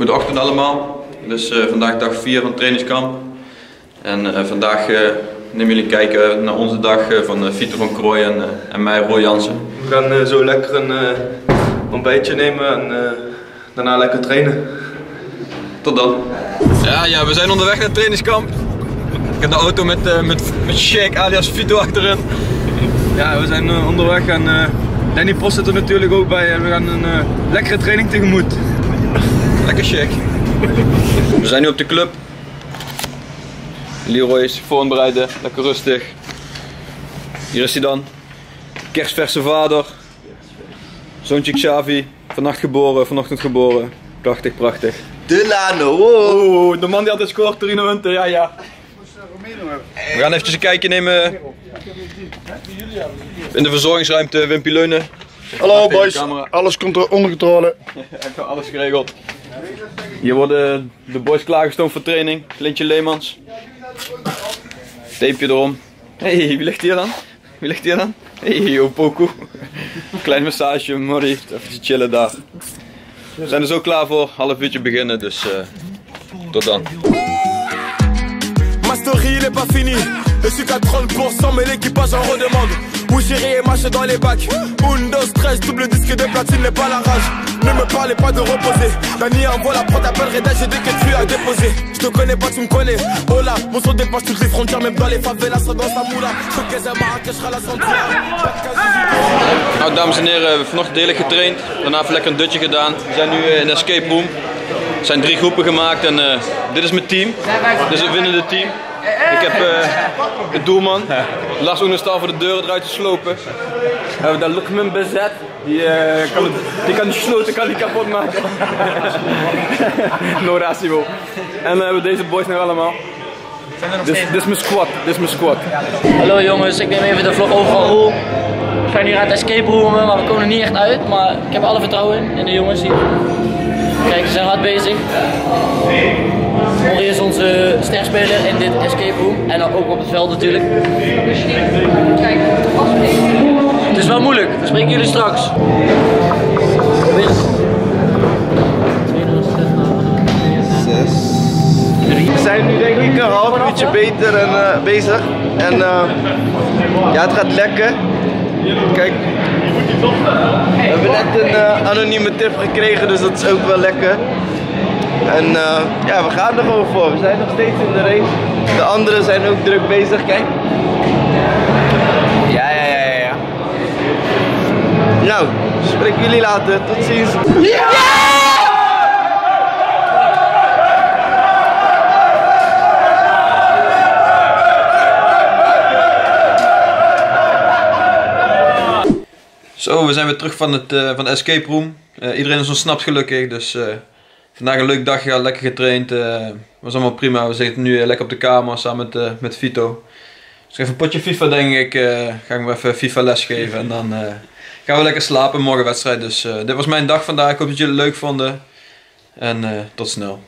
Goedendag allemaal. Dus uh, vandaag dag 4 van trainingskamp. En uh, vandaag uh, nemen jullie kijken naar onze dag van Vito van Krooi en, en mij, Roy Jansen. We gaan zo lekker een ontbijtje nemen en daarna lekker trainen. Tot dan. Ja, ja, we zijn onderweg naar trainingskamp. Ik heb de auto met, met, met Shake alias Vito achterin. Ja, we zijn onderweg en Danny Post zit er natuurlijk ook bij en we gaan een lekkere training tegemoet. Lekker check. We zijn nu op de club. Leroy is voorbereiden, lekker rustig. Hier is hij dan. Kerstverse vader. Zoontje Xavi, vannacht geboren, vanochtend geboren. Prachtig, prachtig. Delano, wow. de man die altijd scoort, Torino Hunter, ja ja. We gaan even een kijkje nemen in de verzorgingsruimte Wimpy Leunen. Hallo boys, alles komt onder controle. Ik heb alles geregeld. Hier worden de boys klaargestoomd voor training. Lintje Leemans. Tapeje erom. hey, wie ligt hier dan? Wie ligt hier dan? hey, Opoku. Klein massage, Murray. Even chillen daar. We zijn er zo klaar voor. Half uurtje beginnen, dus uh, tot dan. Je suis qu'à 30%, mais l'équipage en redemande. Et marche dans les bacs. Windows 13, double disque de platine n'est pas la rage. Ne me pas de reposer. Dani envoie la Reda, j'ai. Je te connais pas, tu me connais. Oh dépasse toutes les frontières, même dans les favelas, dans sa la. Nou, dames en heren, we hebben vanochtend heerlijk getraind. Daarna lekker een dutje gedaan. We zijn nu in de escape room. Er zijn drie groepen gemaakt en uh, dit is mijn team. Dit is het winnende team. Ik heb uh, de doelman, Lars Oenestal voor de deuren eruit te slopen. We hebben daar Lukman bezet. Die, uh, kan het, die kan die sloten kan die kapot maken. no ratio. En we hebben deze boys nog allemaal. Dit is mijn squad, dit is mijn squad. Hallo jongens, ik neem even de vlog over van Roel. We zijn hier aan het escape roomen, maar we komen er niet echt uit. Maar ik heb alle vertrouwen in, in de jongens hier. Kijk, ze zijn hard bezig. Morrie is onze sterspeler in dit escape room. En dan ook op het veld natuurlijk. Het is wel moeilijk, we spreken jullie straks. We zijn nu denk ik een half uurtje beter en, uh, bezig. En uh, ja, het gaat lekker. Kijk, we hebben net een uh, anonieme tip gekregen, dus dat is ook wel lekker. En uh, ja, we gaan er gewoon voor. We zijn nog steeds in de race. De anderen zijn ook druk bezig, kijk. Ja, ja, ja, ja. Nou, spreek jullie later. Tot ziens. Ja! Zo, we zijn weer terug van, het, uh, van de escape room. Uh, iedereen is ontsnapt gelukkig, dus uh, vandaag een leuk dagje, lekker getraind. was allemaal prima. We zitten nu lekker op de kamer samen met, met Vito. Dus even een potje FIFA denk ik. ga ik maar even FIFA les geven en dan gaan we lekker slapen. Morgen wedstrijd, dus dit was mijn dag vandaag. Ik hoop dat jullie het leuk vonden. En tot snel.